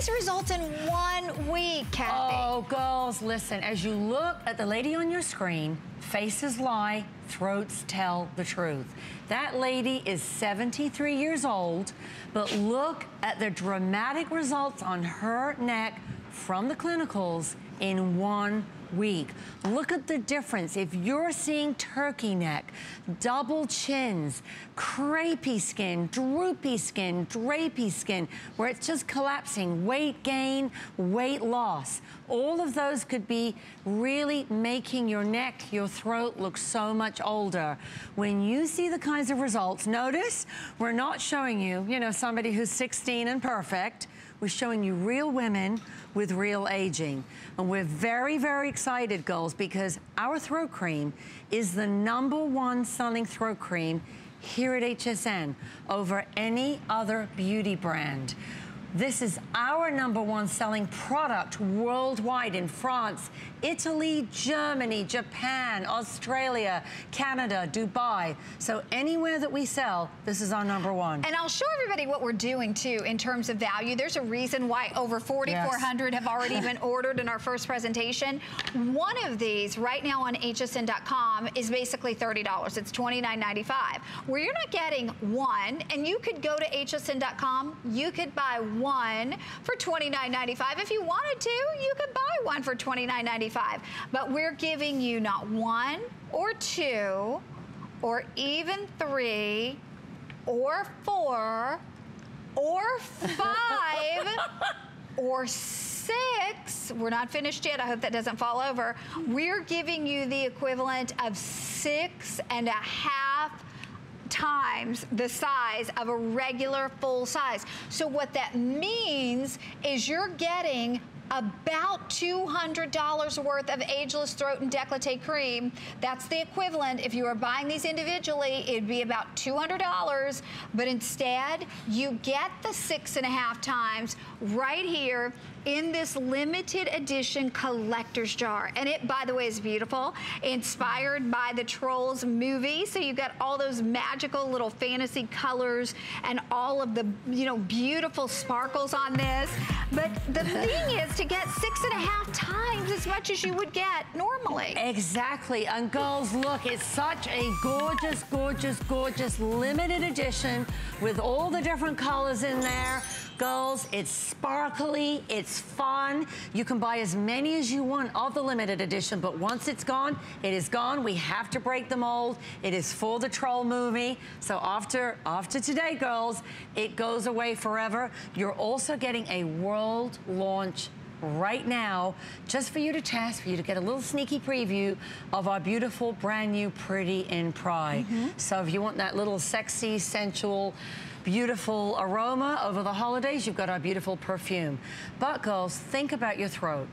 these results in one week, Kathy. Oh, girls, listen, as you look at the lady on your screen, faces lie, throats tell the truth. That lady is 73 years old, but look at the dramatic results on her neck from the clinicals in one week. Look at the difference. If you're seeing turkey neck, double chins, crepey skin, droopy skin, drapey skin, where it's just collapsing, weight gain, weight loss, all of those could be really making your neck, your throat look so much older. When you see the kinds of results, notice we're not showing you, you know, somebody who's 16 and perfect. We're showing you real women with real aging. And we're very, very excited, girls, because our throat cream is the number one selling throat cream here at HSN over any other beauty brand. This is our number one selling product worldwide in France, Italy, Germany, Japan, Australia, Canada, Dubai. So anywhere that we sell, this is our number one. And I'll show everybody what we're doing too in terms of value. There's a reason why over 4,400 yes. have already been ordered in our first presentation. One of these right now on hsn.com is basically $30. It's $29.95. Where you're not getting one, and you could go to hsn.com, you could buy one for $29.95. If you wanted to, you could buy one for $29.95. But we're giving you not one or two or even three or four or five or six, we're not finished yet, I hope that doesn't fall over, we're giving you the equivalent of six and a half times the size of a regular full size. So what that means is you're getting about $200 worth of ageless throat and decollete cream. That's the equivalent. If you were buying these individually, it'd be about $200. But instead, you get the six and a half times right here in this limited edition collector's jar. And it, by the way, is beautiful. Inspired by the Trolls movie. So you've got all those magical little fantasy colors and all of the, you know, beautiful sparkles on this. But the thing is to get six and a half times as much as you would get normally. Exactly. And girls, look, it's such a gorgeous, gorgeous, gorgeous limited edition with all the different colors in there. Girls, it's sparkly, it's fun. You can buy as many as you want of the limited edition, but once it's gone, it is gone. We have to break the mold. It is for the troll movie. So after, after today, girls, it goes away forever. You're also getting a world launch right now just for you to test, for you to get a little sneaky preview of our beautiful brand new Pretty in Prai. Mm -hmm. So if you want that little sexy, sensual, beautiful aroma over the holidays. You've got our beautiful perfume. But girls, think about your throat.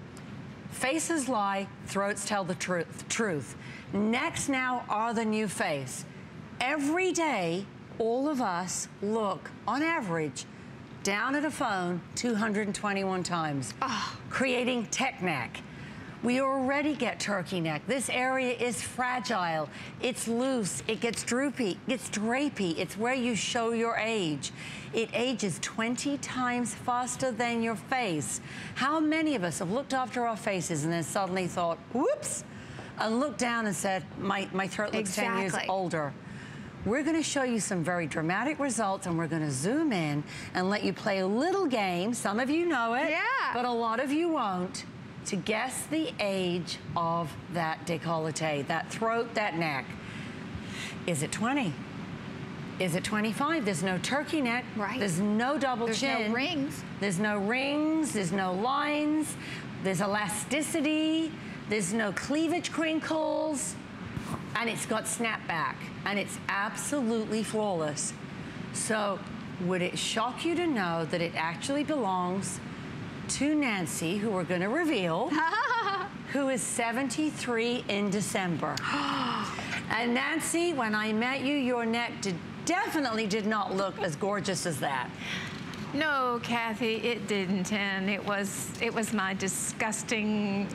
Faces lie, throats tell the tr truth. Next now are the new face. Every day, all of us look, on average, down at a phone 221 times, oh. creating tech neck. We already get turkey neck. This area is fragile. It's loose. It gets droopy. It's drapey. It's where you show your age. It ages 20 times faster than your face. How many of us have looked after our faces and then suddenly thought, whoops, and looked down and said, my, my throat looks exactly. 10 years older. We're gonna show you some very dramatic results and we're gonna zoom in and let you play a little game. Some of you know it, yeah. but a lot of you won't to guess the age of that decollete, that throat, that neck. Is it 20? Is it 25? There's no turkey neck. Right. There's no double There's chin. There's no rings. There's no rings. There's no lines. There's elasticity. There's no cleavage crinkles. And it's got snapback. And it's absolutely flawless. So would it shock you to know that it actually belongs to Nancy, who we're going to reveal, who is 73 in December. and Nancy, when I met you, your neck did, definitely did not look as gorgeous as that. No, Kathy, it didn't, and it was it was my disgusting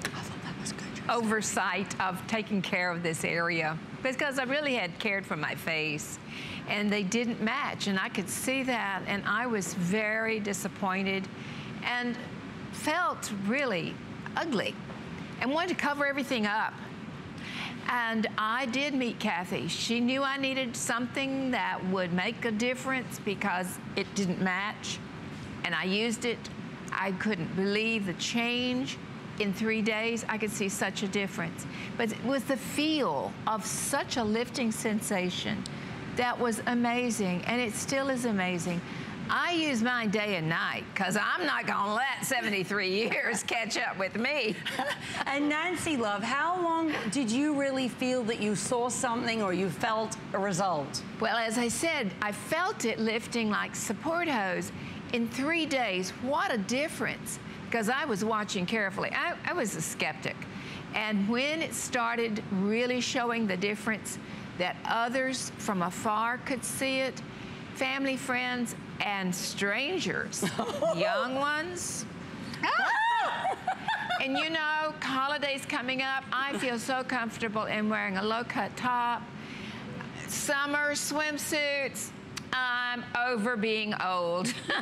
oversight of taking care of this area because I really had cared for my face and they didn't match and I could see that and I was very disappointed and felt really ugly and wanted to cover everything up. And I did meet Kathy. She knew I needed something that would make a difference because it didn't match. And I used it. I couldn't believe the change. In three days, I could see such a difference. But it was the feel of such a lifting sensation that was amazing. And it still is amazing. I use mine day and night because I'm not going to let 73 years catch up with me. and Nancy, love, how long did you really feel that you saw something or you felt a result? Well, as I said, I felt it lifting like support hose in three days. What a difference because I was watching carefully. I, I was a skeptic. And when it started really showing the difference that others from afar could see it, family, friends, and strangers, young ones. and you know, holidays coming up, I feel so comfortable in wearing a low cut top, summer swimsuits. I'm over being old.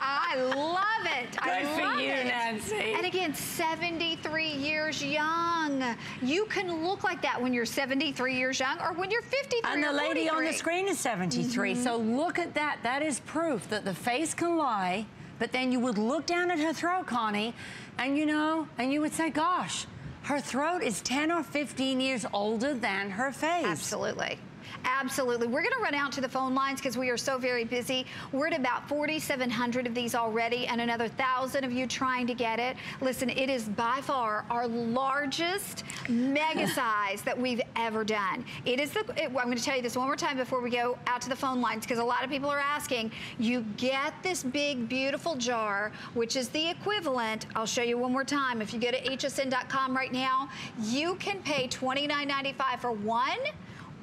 I love it. Good I for love you, it. Nancy. And again, 73 years young. You can look like that when you're 73 years young or when you're 53 And the lady on the screen is 73. Mm-hmm. So look at that. That is proof that the face can lie, but then you would look down at her throat, Connie, and you know, and you would say, gosh, her throat is 10 or 15 years older than her face. Absolutely. Absolutely. We're going to run out to the phone lines because we are so very busy. We're at about 4,700 of these already and another 1,000 of you trying to get it. Listen, it is by far our largest mega size that we've ever done. It is the, it, I'm going to tell you this one more time before we go out to the phone lines because a lot of people are asking. You get this big, beautiful jar, which is the equivalent. I'll show you one more time. If you go to hsn.com right now, you can pay $29.95 for one.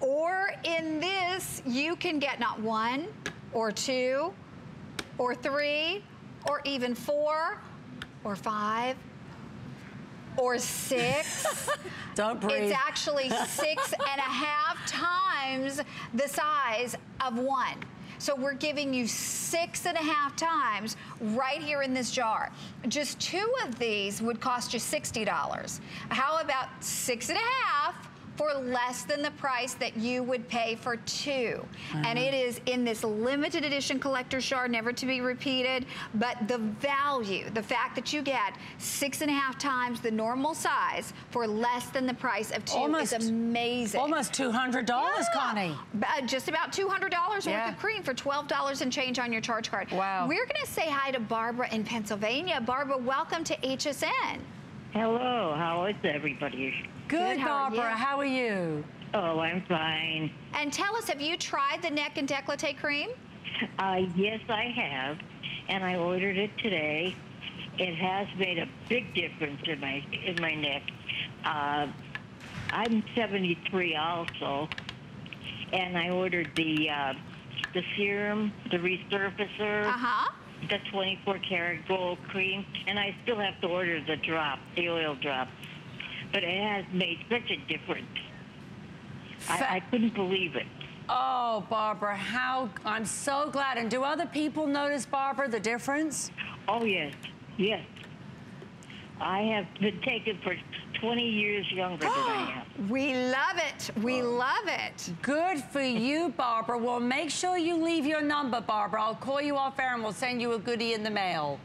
Or in this, you can get not one or two or three or even four or five or six. Don't breathe. It's actually six and a half times the size of one. So we're giving you six and a half times right here in this jar. Just two of these would cost you $60. How about six and a half for less than the price that you would pay for 2 And it is in this limited edition collector's jar, never to be repeated. But the value, the fact that you get six and a half times the normal size for less than the price of two Almost- is amazing. Almost $200, Yeah. Connie. Uh, just about $200 Yeah. worth of cream for $12 and change on your charge card. Wow. We're going to say hi to Barbara in Pennsylvania. Barbara, welcome to HSN. Hello, how is everybody? Good, Good, how are Barbara. you? How are you? Oh, I'm fine. And tell us, have you tried the neck and décolleté cream? Uh, yes, I have, and I ordered it today. It has made a big difference in my in my neck. Uh, I'm 73 also, and I ordered the uh, the serum, the resurfacer, Uh-huh. The 24 karat gold cream, and I still have to order the drop, the oil drop. But it has made such a difference. I, I couldn't believe it. Oh, Barbara, how I'm so glad. And do other people notice, Barbara, the difference? Oh, yes, yes. I have been taken for 20 years younger than I am. We love it. We love it. Good for you, Barbara. Well, make sure you leave your number, Barbara. I'll call you off air and we'll send you a goodie in the mail.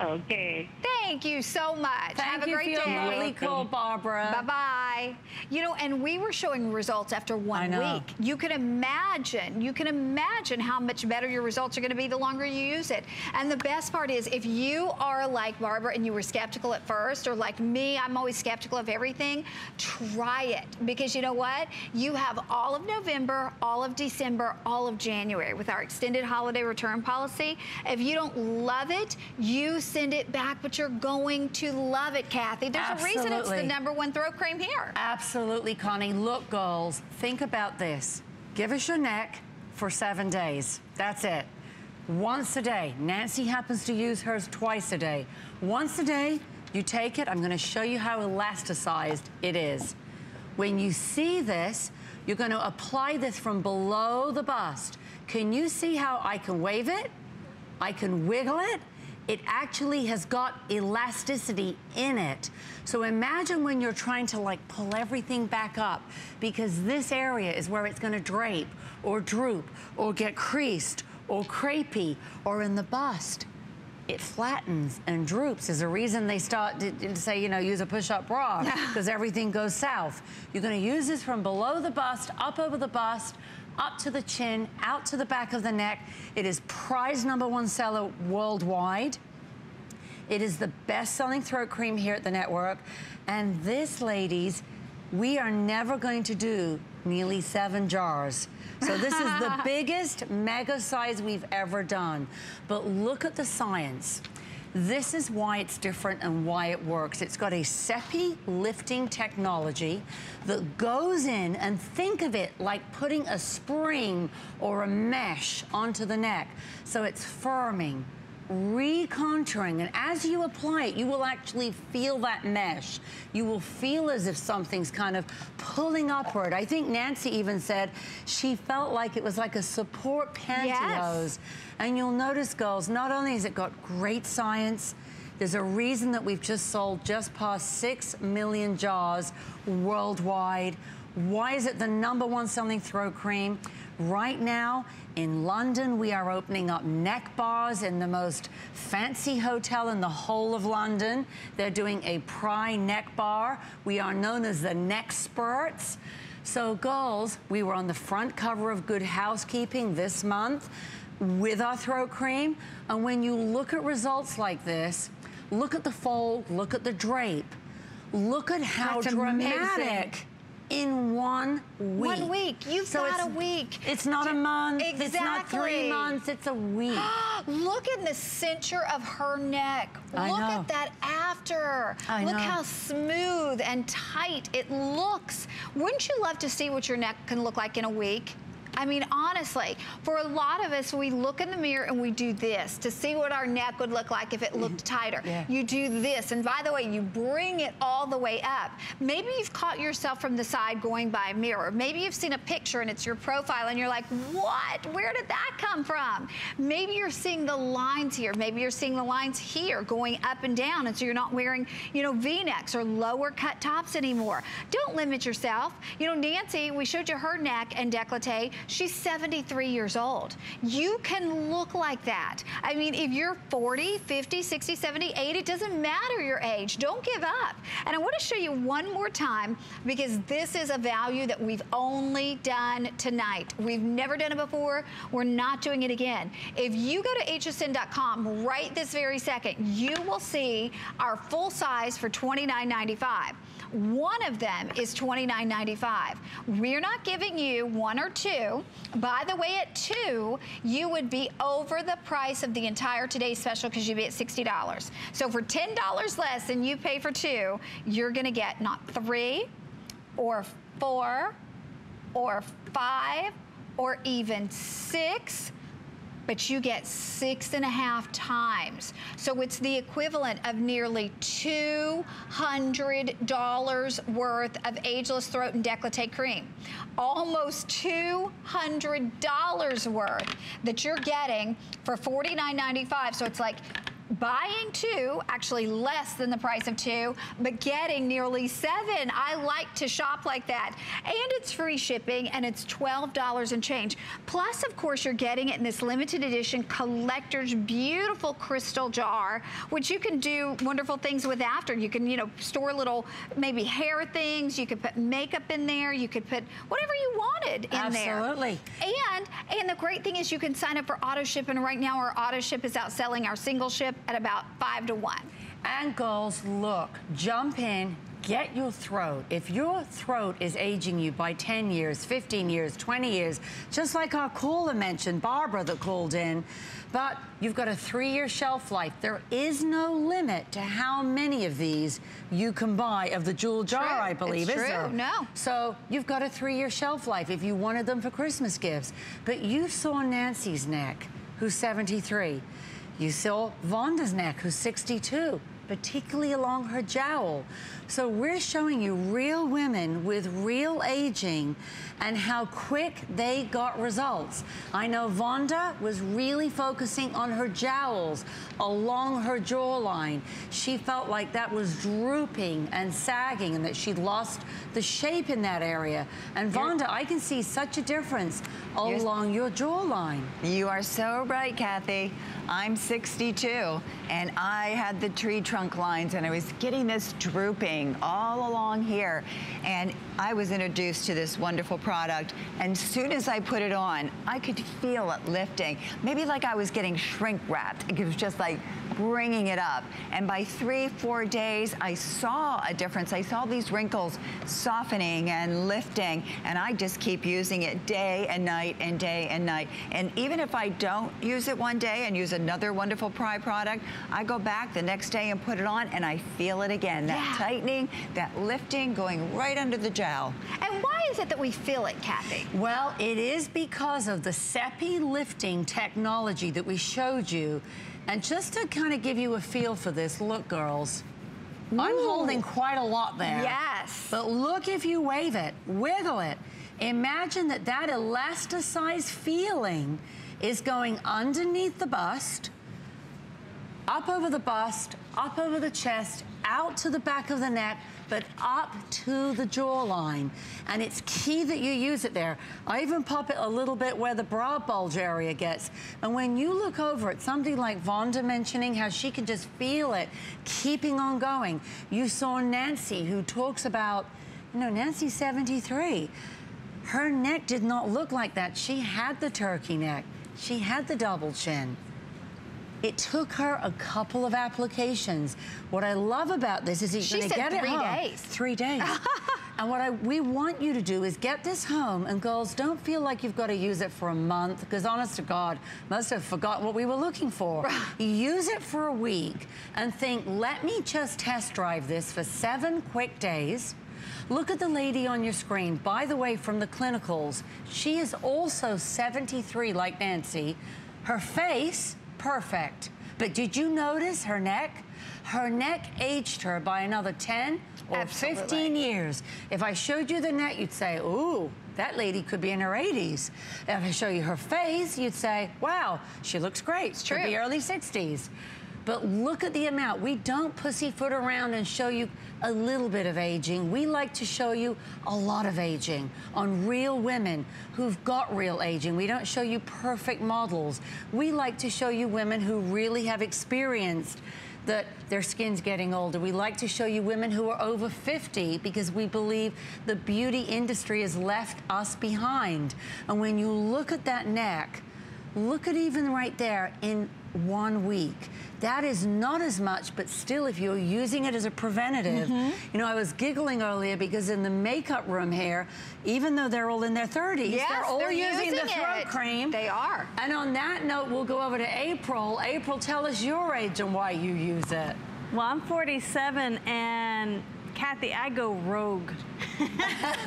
Okay. Thank you so much. Thank Have a great for your day. lovely call, Barbara. Bye-bye. You know, and we were showing results after one week. You can imagine, you can imagine how much better your results are going to be the longer you use it. And the best part is if you are like Barbara and you were skeptical at first, or like me, I'm always skeptical of everything, try it. Because you know what? You have all of November, all of December, all of January with our extended holiday return policy. If you don't love it, you send it back, but you're going to love it, Kathy. There's a reason it's the number one throat cream here. Absolutely, Connie. Look, girls, think about this. Give us your neck for seven days. That's it. Once a day. Nancy happens to use hers twice a day. Once a day, you take it. I'm going to show you how elasticized it is. When you see this, you're going to apply this from below the bust. Can you see how I can wave it? I can wiggle it. It actually has got elasticity in it. So imagine when you're trying to like pull everything back up because this area is where it's gonna drape or droop or get creased or crepey or in the bust it flattens and droops is a reason they start to, to say, you know, use a push-up bra because everything goes south. You're going to use this from below the bust, up over the bust, up to the chin, out to the back of the neck. It is Prai's number one seller worldwide. It is the best-selling throat cream here at the network. And this, ladies, we are never going to do nearly seven jars. So this is the biggest mega size we've ever done. But look at the science. This is why it's different and why it works. It's got a SEPI lifting technology that goes in and think of it like putting a spring or a mesh onto the neck. So it's firming, recontouring. And as you apply it, you will actually feel that mesh. You will feel as if something's kind of pulling upward. I think Nancy even said she felt like it was like a support pantyhose. Yes. And you'll notice, girls, not only has it got great science, there's a reason that we've just sold just past 6 million jars worldwide. Why is it the number one selling throat cream? Right now, in London, we are opening up neck bars in the most fancy hotel in the whole of London. They're doing a Prai neck bar. We are known as the nexperts. So girls, we were on the front cover of Good Housekeeping this month with our throat cream. And when you look at results like this, look at the fold, look at the drape, look at how That's dramatic amazing in one week. One week. You've so got a week. It's not a month. Exactly. It's not three months. It's a week. Look at the center of her neck. I Look know. at that after. I Look know. how smooth and tight it looks. Wouldn't you love to see what your neck can look like in a week? I mean, honestly, for a lot of us, we look in the mirror and we do this to see what our neck would look like if it mm-hmm. looked tighter. Yeah. You do this, and by the way, you bring it all the way up. Maybe you've caught yourself from the side going by a mirror. Maybe you've seen a picture and it's your profile and you're like, what? Where did that come from? Maybe you're seeing the lines here. Maybe you're seeing the lines here going up and down, and so you're not wearing, you know, V-necks or lower cut tops anymore. Don't limit yourself. You know, Nancy, we showed you her neck and décolleté. She's 73 years old. You can look like that. I mean, if you're 40, 50, 60, 70, 80, it doesn't matter your age. Don't give up. And I want to show you one more time because this is a value that we've only done tonight. We've never done it before. We're not doing it again. If you go to hsn.com right this very second, you will see our full size for $29.95. One of them is $29.95. We're not giving you one or two. By the way, at two, you would be over the price of the entire today's special because you'd be at $60. So for $10 less than you pay for two, you're gonna get not three or four or five or even six but you get six and a half times. So it's the equivalent of nearly $200 worth of ageless throat and décolleté cream. Almost $200 worth that you're getting for $49.95. So it's like buying two, actually less than the price of two, but getting nearly seven. I like to shop like that. And it's free shipping and it's $12 and change. Plus, of course, you're getting it in this limited edition collector's beautiful crystal jar, which you can do wonderful things with after. You can, you know, store little maybe hair things. You could put makeup in there. You could put whatever you wanted in Absolutely. there. Absolutely. And, and the great thing is you can sign up for auto ship. And right now our auto ship is outselling our single ship at about five to one. And girls, look, jump in, get your throat. If your throat is aging you by 10 years, 15 years, 20 years, just like our caller mentioned, Barbara that called in, but you've got a three-year shelf life. There is no limit to how many of these you can buy of the jewel jar, True. I believe, it's is true. there? No. So you've got a three-year shelf life if you wanted them for Christmas gifts. But you saw Nancy's neck, who's 73. You saw Vonda's neck, who's 62. particularly along her jowl. So we're showing you real women with real aging and how quick they got results. I know Vonda was really focusing on her jowls along her jawline. She felt like that was drooping and sagging and that she'd lost the shape in that area. And Vonda, I can see such a difference along your jawline. You are so right, Kathy. I'm 62 and I had the tree trunk lines and I was getting this drooping all along here. And I was introduced to this wonderful product. And as soon as I put it on, I could feel it lifting. Maybe like I was getting shrink wrapped. It was just like bringing it up. And by three, four days, I saw a difference. I saw these wrinkles softening and lifting. And I just keep using it day and night and day and night. And even if I don't use it one day and use another wonderful Prai product, I go back the next day and put it on and I feel it again. That Yeah. Tightening, that lifting, going right under the jowl. And why is it that we feel it, Kathy? Well, it is because of the SEPI lifting technology that we showed you. And just to kind of give you a feel for this, look, girls, I'm holding quite a lot there. Yes. But look if you wave it, wiggle it. Imagine that that elasticized feeling is going underneath the bust, up over the bust, up over the chest, out to the back of the neck, but up to the jawline. And it's key that you use it there. I even pop it a little bit where the bra bulge area gets. And when you look over at somebody like Vonda mentioning how she can just feel it keeping on going. You saw Nancy who talks about, you know, Nancy 73. Her neck did not look like that. She had the turkey neck. She had the double chin. It took her a couple of applications. What I love about this is you're going to get it three home. days. Three days. and what I, we want you to do is get this home, and girls, don't feel like you've got to use it for a month, because honest to God, must have forgotten what we were looking for. use it for a week and think, let me just test drive this for seven quick days. Look at the lady on your screen. By the way, from the clinicals, she is also 73 like Nancy. Her face, perfect. But did you notice her neck? Her neck aged her by another 10 or Absolutely. 15 years. If I showed you the neck, you'd say, ooh, that lady could be in her 80s. If I show you her face, you'd say, wow, she looks great. It's Could be early 60s. But look at the amount. We don't pussyfoot around and show you a little bit of aging. We like to show you a lot of aging on real women who've got real aging. We don't show you perfect models. We like to show you women who really have experienced that their skin's getting older. We like to show you women who are over 50 because we believe the beauty industry has left us behind. And when you look at that neck, Look at even right there in one week. That is not as much, but still, if you're using it as a preventative, Mm-hmm. you know, I was giggling earlier because in the makeup room here, even though they're all in their 30s, Yes, they're all they're using, the using throat it. cream. They are. And on that note, we'll go over to April. April, tell us your age and why you use it. Well, I'm 47 and Kathy, I go rogue.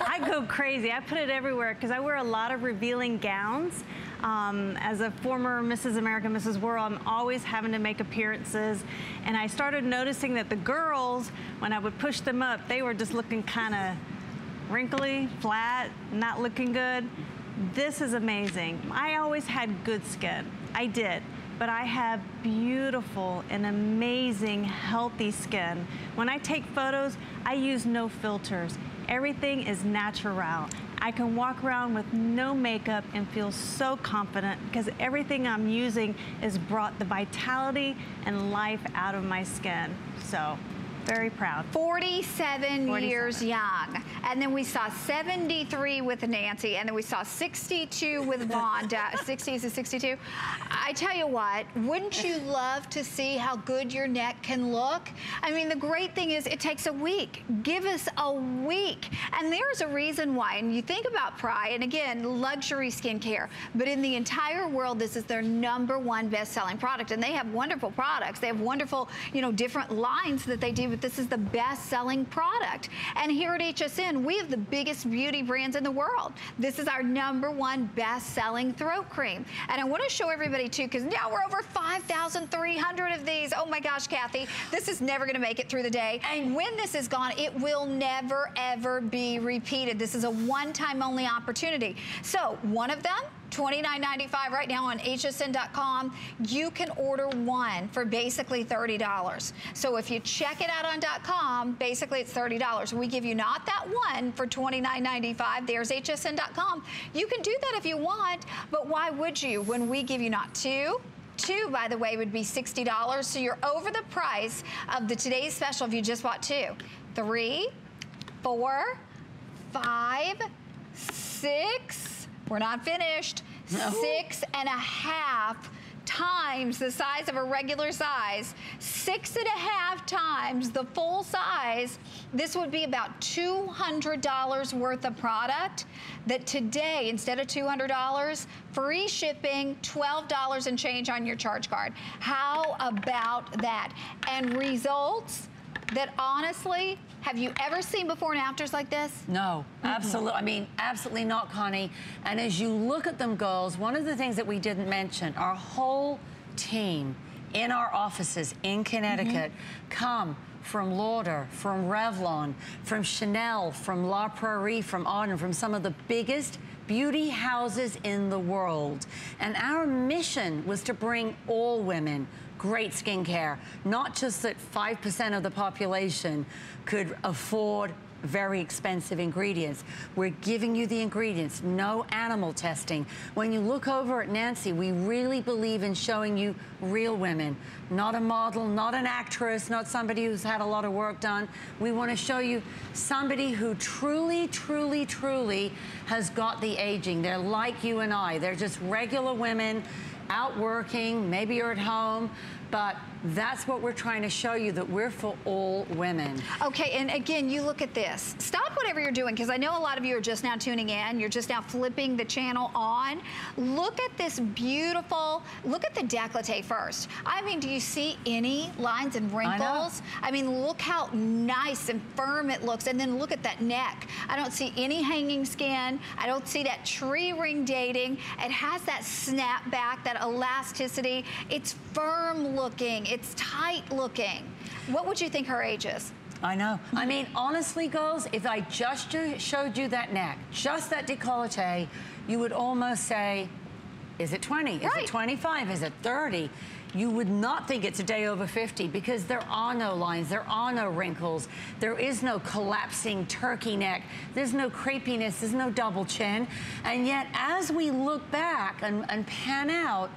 I go crazy. I put it everywhere because I wear a lot of revealing gowns. Um, as a former Mrs. America, Mrs. World, I'm always having to make appearances. And I started noticing that the girls, when I would push them up, they were just looking kind of wrinkly, flat, not looking good. This is amazing. I always had good skin. I did. But I have beautiful and amazing, healthy skin. When I take photos, I use no filters. Everything is natural. I can walk around with no makeup and feel so confident because everything I'm using has brought the vitality and life out of my skin. So, very proud. 47, 47. years young. And then we saw 73 with Nancy, and then we saw 62 with Vonda. 60s and 62. I tell you what, wouldn't you love to see how good your neck can look? I mean, the great thing is it takes a week. Give us a week. And there's a reason why. And you think about Prai, and again, luxury skincare, but in the entire world, this is their number one best-selling product. And they have wonderful products. They have wonderful, you know, different lines that they do but this is the best-selling product. And here at HSN, we have the biggest beauty brands in the world. This is our number one best-selling throat cream. And I want to show everybody too, because now we're over 5,300 of these. Oh my gosh, Kathy, this is never going to make it through the day. And when this is gone, it will never, ever be repeated. This is a one-time only opportunity. So one of them, $29.95 right now on hsn.com. You can order one for basically $30. So if you check it out on .com, basically it's $30. We give you not that one for $29.95. There's hsn.com. You can do that if you want, but why would you when we give you not two, Two, by the way, would be $60. So you're over the price of the today's special if you just bought two. Three, four, five, six, we're not finished, six and a half times the size of a regular size, six and a half times the full size, this would be about $200 worth of product that today, instead of $200, free shipping, $12 and change on your charge card. How about that? And results that honestly, have you ever seen before and afters like this? No, absolutely. I mean, absolutely not, Connie. And as you look at them, girls, one of the things that we didn't mention, our whole team in our offices in Connecticut mm-hmm. come from Lauder, from Revlon, from Chanel, from La Prairie, from Arden, from some of the biggest beauty houses in the world. And our mission was to bring all women great skincare, not just that 5% of the population could afford very expensive ingredients. We're giving you the ingredients, no animal testing. When you look over at Nancy, we really believe in showing you real women, not a model, not an actress, not somebody who's had a lot of work done. We want to show you somebody who truly, truly, truly has got the aging. They're like you and I. They're just regular women out working, maybe you're at home, but that's what we're trying to show you, that we're for all women. Okay, and again, you look at this. Stop whatever you're doing, because I know a lot of you are just now tuning in. You're just now flipping the channel on. Look at this beautiful, look at the décolleté first. I mean, do you see any lines and wrinkles? I, I mean, look how nice and firm it looks. And then look at that neck. I don't see any hanging skin. I don't see that tree ring dating. It has that snap back, that elasticity. It's firm looking. It's tight looking. What would you think her age is? I know. I mean, honestly, girls, if I just showed you that neck, just that decollete, you would almost say, is it 20? Is Right. it 25? Is it 30? You would not think it's a day over 50 because there are no lines, there are no wrinkles, there is no collapsing turkey neck, there's no crepiness, there's no double chin. And yet, as we look back and, and pan out,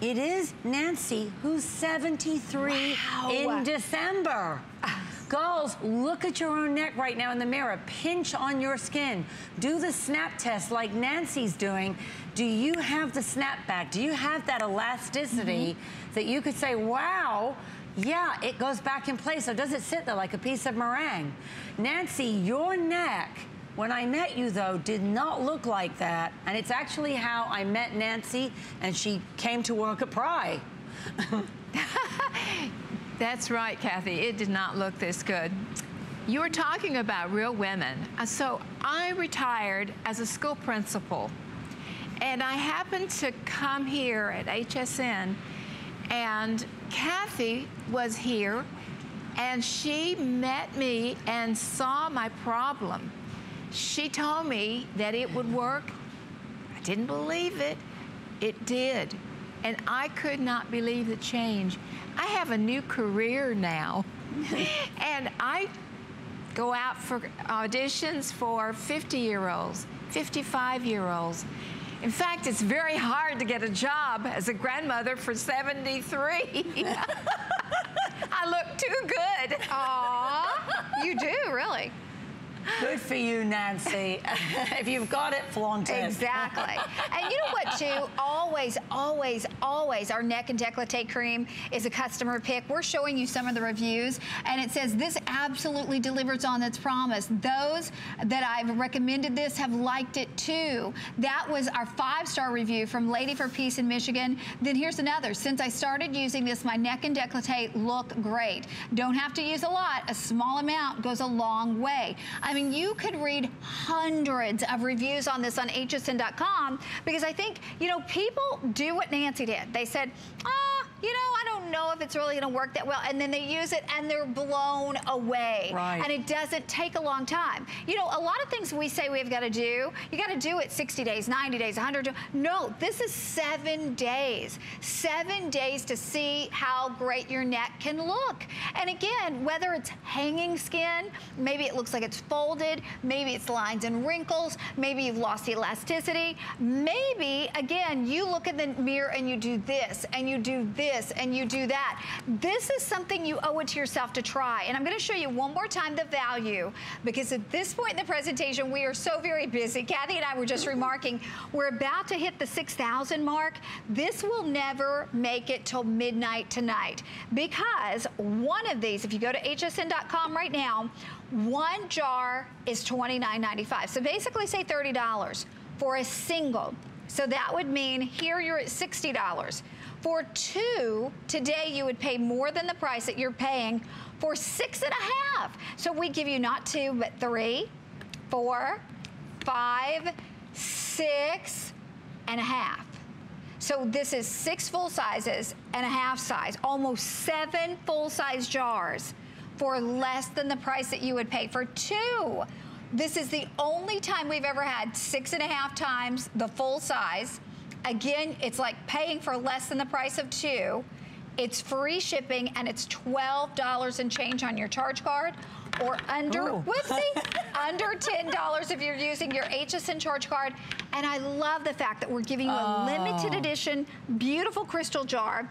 it is Nancy who's 73 Wow. in December. Girls, look at your own neck right now in the mirror. Pinch on your skin. Do the snap test like Nancy's doing. Do you have the snap back? Do you have that elasticity mm-hmm. that you could say, wow, yeah, it goes back in place. Or does it sit there like a piece of meringue? Nancy, your neck, when I met you though, did not look like that. And it's actually how I met Nancy and she came to work at Prai. That's right, Kathy. It did not look this good. You were talking about real women. Uh, So I retired as a school principal, and I happened to come here at HSN, and Kathy was here, and she met me and saw my problem. She told me that it would work. I didn't believe it. It did. And I could not believe the change. I have a new career now. and I go out for auditions for 50 year olds, 55 year olds. In fact, it's very hard to get a job as a grandmother for 73. I look too good. Aw, you do, really. Good for you, Nancy. if you've got it, flaunt it. Exactly. and you know what, too? Always, always, always, our neck and décolleté cream is a customer pick. We're showing you some of the reviews, and it says this absolutely delivers on its promise. Those that I've recommended this have liked it too. That was our five-star review from Lady for Peace in Michigan. Then here's another. Since I started using this, my neck and décolleté look great. Don't have to use a lot. A small amount goes a long way. I mean, you could read hundreds of reviews on this on hsn.com because I think, you know, people do what Nancy did. They said, ah, you know, I don't know if it's really going to work that well. And then they use it and they're blown away. Right. And it doesn't take a long time. You know, a lot of things we say we've got to do, you got to do it 60 days, 90 days, 100 days. No, this is seven days. Seven days to see how great your neck can look. And again, whether it's hanging skin, maybe it looks like it's folded, maybe it's lines and wrinkles, maybe you've lost the elasticity, maybe, again, you look in the mirror and you do this, and you do this, and you do that. This is something you owe it to yourself to try. And I'm gonna show you one more time the value, because at this point in the presentation, we are so very busy. Kathy and I were just remarking, we're about to hit the 6,000 mark. This will never make it till midnight tonight, because one of these, if you go to hsn.com right now, one jar is $29.95. So basically say $30 for a single. So that would mean here you're at $60. For two, today you would pay more than the price that you're paying for six and a half. So we give you not two, but three, four, five, six and a half. So this is six full sizes and a half size, almost seven full size jars for less than the price that you would pay for two. This is the only time we've ever had six and a half times the full size. Again, it's like paying for less than the price of two. It's free shipping and it's $12 and change on your charge card or under, Ooh. whoopsie, under $10 if you're using your HSN charge card. And I love the fact that we're giving you a oh. limited edition, beautiful crystal jar.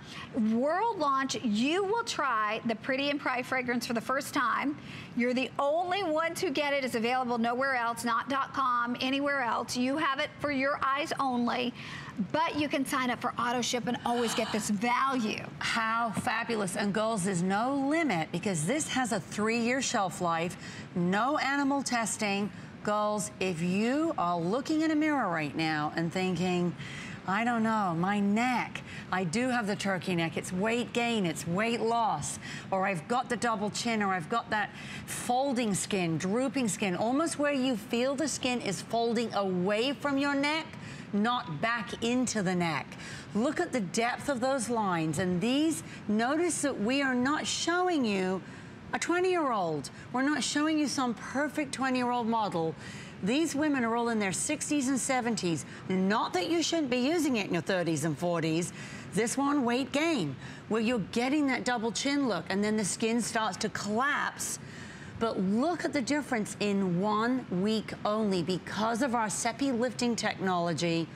World launch, you will try the Pretty and Pride fragrance for the first time. You're the only ones who get it. It's available nowhere else, not .com, anywhere else. You have it for your eyes only. But you can sign up for auto ship and always get this value. How fabulous. And girls, there's no limit because this has a three-year shelf life, no animal testing. Girls, if you are looking in a mirror right now and thinking, I don't know, my neck, I do have the turkey neck, it's weight gain, it's weight loss, or I've got the double chin, or I've got that folding skin, drooping skin, almost where you feel the skin is folding away from your neck, not back into the neck. Look at the depth of those lines. And these, notice that we are not showing you a 20-year-old. We're not showing you some perfect 20-year-old model. These women are all in their 60s and 70s. Not that you shouldn't be using it in your 30s and 40s. This one, weight gain, where you're getting that double chin look and then the skin starts to collapse but look at the difference in one week only because of our SEPI lifting technology.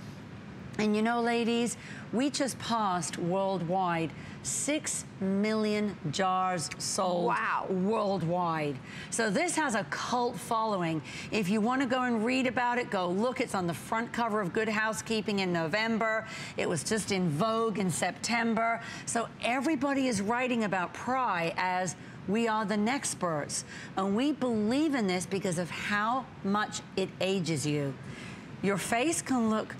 And you know, ladies, we just passed worldwide 6 million jars sold Wow. worldwide. So this has a cult following. If you want to go and read about it, go look. It's on the front cover of Good Housekeeping in November. It was just in Vogue in September. So everybody is writing about Prai as we are the nexperts. And we believe in this because of how much it ages you. Your face can look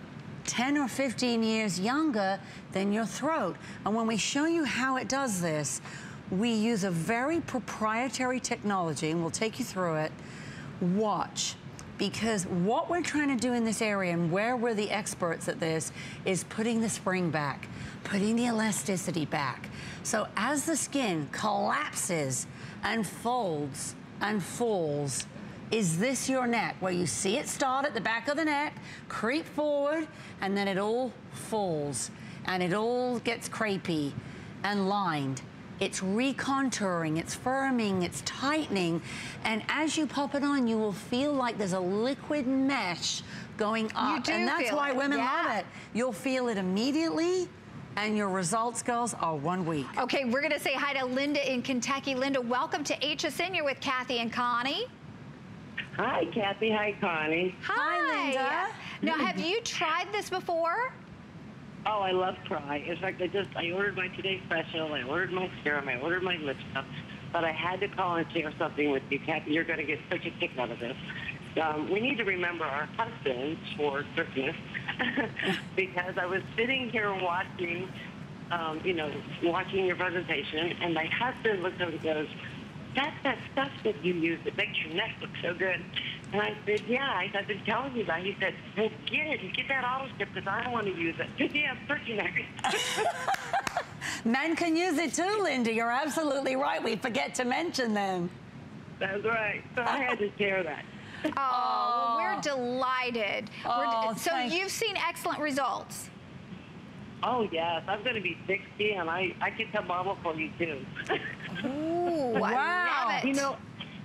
10 or 15 years younger than your throat. And when we show you how it does this, we use a very proprietary technology, and we'll take you through it. Watch. Because what we're trying to do in this area and where we're the experts at this is putting the spring back, putting the elasticity back. So as the skin collapses and folds and falls, is this your neck? Where you see it start at the back of the neck, creep forward, and then it all falls and it all gets crepey and lined. It's recontouring, it's firming, it's tightening. And as you pop it on, you will feel like there's a liquid mesh going up. do and that's feel why it, women yeah. love it. You'll feel it immediately, and your results, girls, are one week. Okay, we're gonna say hi to Linda in Kentucky. Linda, welcome to HSN. You're with Kathy and Connie. Hi, Kathy. Hi, Connie. Hi, Linda. Now, have you tried this before? Oh, I love Try. In fact, I just I ordered my Today Special. I ordered my serum. I ordered my lip stuff. But I had to call and share something with you, Kathy. You're going to get such a kick out of this. Um, we need to remember our husbands for Christmas because I was sitting here watching, um, you know, watching your presentation, and my husband looks over and goes, that's that stuff that you use that makes your neck look so good. And I said, yeah, I, I've been telling you that. He said, well, get it. Get that auto skip because I don't want to use it. Because he has turkey neck. Men can use it too, Linda. You're absolutely right. We forget to mention them. That's right. So I had to share that. Oh, well, we're delighted. We're Oh, so thank- you've seen excellent results. Oh, yes. I'm going to be 60, and I, I can come model for you, too. Ooh, Wow. I love it. you know,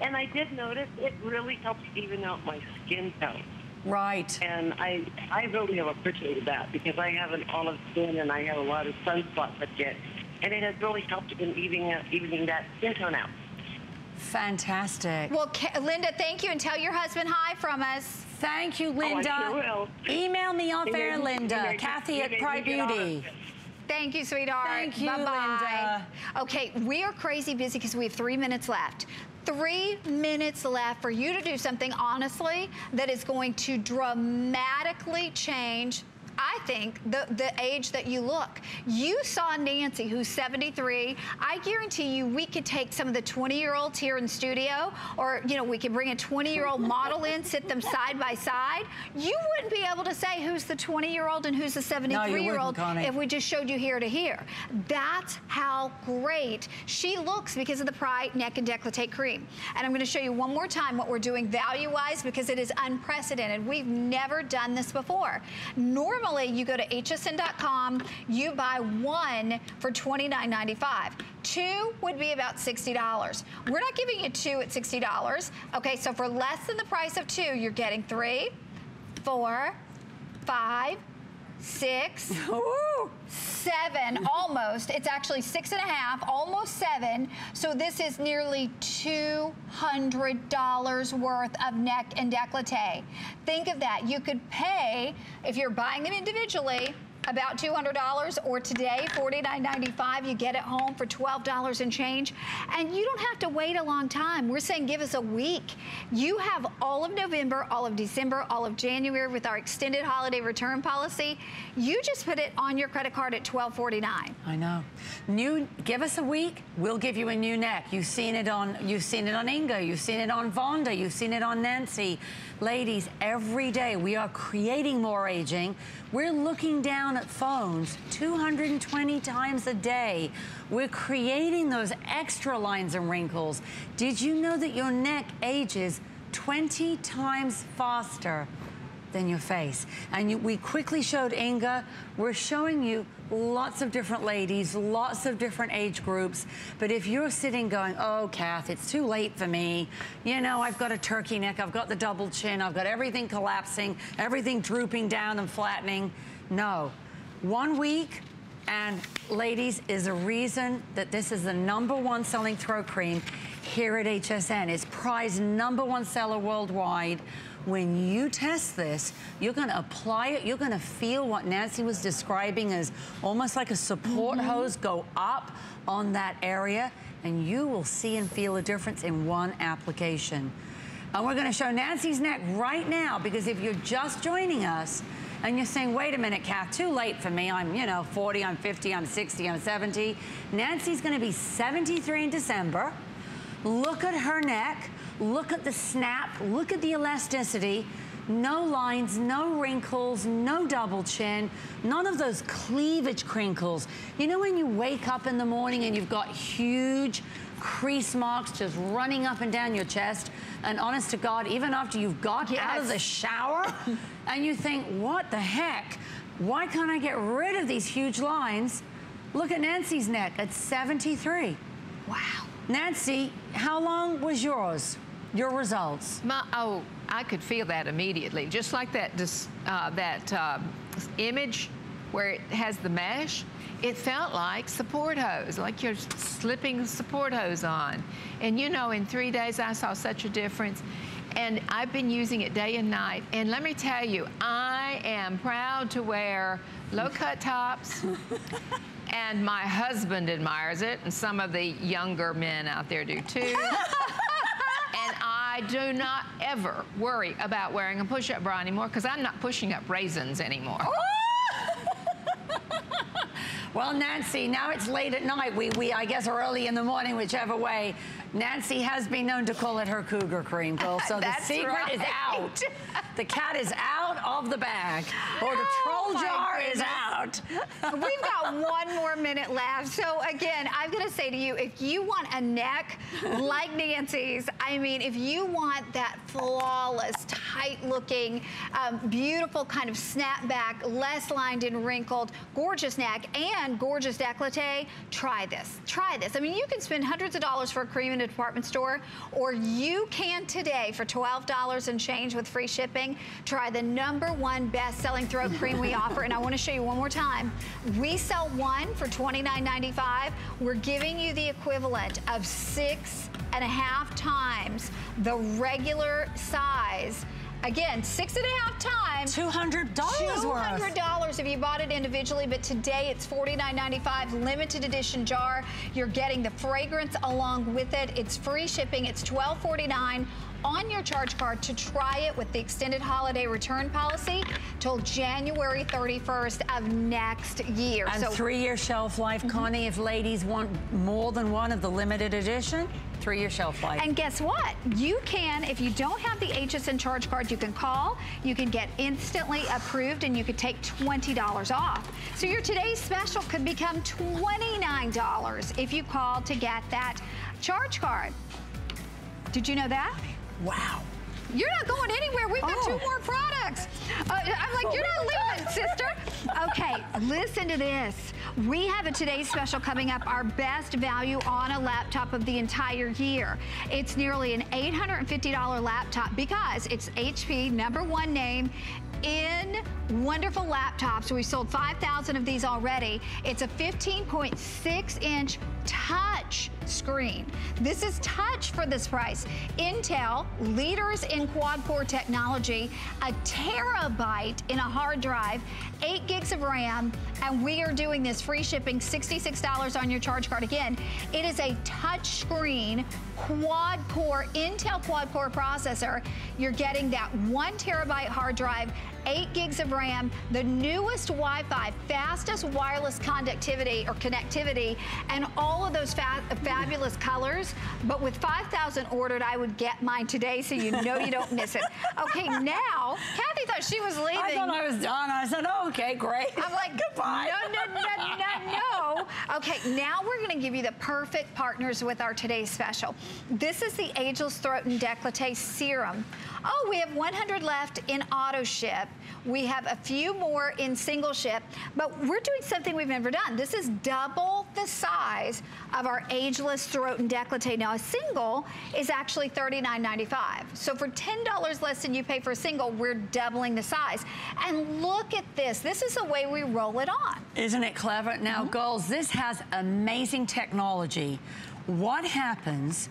and I did notice it really helps even out my skin tone. Right. And I, I really have appreciated that because I have an olive skin and I have a lot of sunspots that get, and it has really helped in evening, out, evening that skin tone out. Fantastic. Well, Ca- Linda, thank you, and tell your husband hi from us. Thank you, Oh, I sure will. Email me off air, made me- you Linda. Kathy at made me Prai Beauty. Thank you, sweetheart. Thank you, Bye-bye. Linda. Okay, we are crazy busy because we have three minutes left. Three minutes left for you to do something, honestly, that is going to dramatically change. I think the, the age that you look. You saw Nancy, who's 73. I guarantee you we could take some of the 20 year olds here in studio, or, you know, we could bring a 20 year old model in, sit them side by side. You wouldn't be able to say who's the 20 year old and who's the 73 year old wouldn't, if we just showed you here to here. That's how great she looks because of the Prai Neck and Decollete Cream. And I'm going to show you one more time what we're doing value-wise because it is unprecedented. We've never done this before. Normally, you go to hsn.com, you buy one for $29.95. Two would be about $60. We're not giving you two at $60. Okay, so for less than the price of two, you're getting three, four, five, six, seven, almost. It's actually six and a half, almost seven. So this is nearly $200 worth of neck and décolleté. Think of that. You could pay, if you're buying them individually, about $200 or today $49.95 you get it home for $12 and change and you don't have to wait a long time we're saying give us a week you have all of November all of December all of January with our extended holiday return policy you just put it on your credit card at $12.49 I know. New, give us a week. We'll give you a new neck. You've seen it on. You've seen it on Inga. You've seen it on Vonda. You've seen it on Nancy. Ladies, every day we are creating more aging. We're looking down phones 220 times a day. We're creating those extra lines and wrinkles. Did you know that your neck ages 20 times faster? than your face. And you, we quickly showed Inga. We're showing you lots of different ladies, lots of different age groups. But if you're sitting going, oh, Kath, it's too late for me. You know, I've got a turkey neck, I've got the double chin, I've got everything collapsing, everything drooping down and flattening. No. One week, and ladies, is a reason that this is the number one selling throat cream here at HSN. It's Prai's number one seller worldwide. When you test this, you're going to apply it. You're going to feel what Nancy was describing as almost like a support mm-hmm. hose go up on that area, and you will see and feel a difference in one application. And we're going to show Nancy's neck right now because if you're just joining us and you're saying, wait a minute, Kath, too late for me. I'm, you know, 40, I'm 50, I'm 60, I'm 70. Nancy's going to be 73 in December. Look at her neck. Look at the snap. Look at the elasticity. No lines, no wrinkles, no double chin, none of those cleavage crinkles. You know when you wake up in the morning and you've got huge crease marks just running up and down your chest? And honest to God, even after you've got out of the shower and you think, what the heck? Why can't I get rid of these huge lines? Look at Nancy's neck at 73. wow Nancy, how long was yours? Your results? My, oh, I could feel that immediately, just like that. Dis, uh, that um, image where it has the mesh. It felt like support hose, like you're slipping support hose on. And you know, in three days, I saw such a difference. And I've been using it day and night. And let me tell you, I am proud to wear low cut tops. and my husband admires it, and some of the younger men out there do too. and I do not ever worry about wearing a push up bra anymore because I'm not pushing up raisins anymore. Oh! Well, Nancy, now it's late at night. We, we, I guess, or early in the morning, whichever way. Nancy has been known to call it her cougar cream, girl. So the secret right. is out. The cat is out of the bag, or the Oh, troll jar is out. We've got one more minute left. So again, I'm going to say to you, if you want a neck like Nancy's, I mean, if you want that flawless, tight-looking, um, beautiful kind of snapback, less lined and wrinkled, gorgeous neck, and gorgeous décolleté, try this. Try this. I mean, you can spend hundreds of dollars for a cream in a department store, or you can today for $12 and change with free shipping. Try the number one best-selling throat cream we offer, and I want to show you one more time. We sell one for $29.95. We're giving you the equivalent of six and a half times the regular size. Again, six and a half times. $200 worth. $200 if you bought it individually, but today it's $49.95, limited edition jar. You're getting the fragrance along with it. It's free shipping. It's $12.49 on your charge card to try it with the extended holiday return policy till January 31st of next year. And so three-year shelf life, mm-hmm. Connie, if ladies want more than one of the limited edition, three-year shelf life. And guess what? You can, if you don't have the HSN charge card, you can call, you can get instantly approved, and you could take $20 off. So your today's special could become $29 if you call to get that charge card. Did you know that? Wow. You're not going anywhere. We've got Oh. two more products. Uh, I'm like, you're not leaving, sister. Okay, listen to this. We have a today's special coming up, our best value on a laptop of the entire year. It's nearly an $850 laptop because it's HP number one name in wonderful laptops. We've sold 5,000 of these already. It's a 15.6 inch touch screen. This is touch for this price. Intel, leaders in quad core technology, a terabyte in a hard drive, eight gigs of RAM, and we are doing this free shipping, $66 on your charge card. Again, it is a touch screen quad core, Intel quad core processor. You're getting that one terabyte hard drive, eight gigs of RAM, the newest Wi-Fi, fastest wireless conductivity or connectivity, and all of those fa fabulous colors. But with 5,000 ordered, I would get mine today so you know you don't miss it. Okay, now, Kathy thought she was leaving. I thought I was done. I said, oh, okay, great. I'm like, goodbye. No, no, no, no, no. Okay, now we're going to give you the perfect partners with our today's special. This is the Ageless Throat and Décolleté Serum. Oh, we have 100 left in auto ship. We have a few more in single ship, but we're doing something we've never done. This is double the size of our Ageless Throat and Décolleté. Now, a single is actually $39.95. So for $10 less than you pay for a single, we're doubling the size. And look at this. This is the way we roll it on. Isn't it clever? Now, mm-hmm. girls, this has amazing technology. What happens,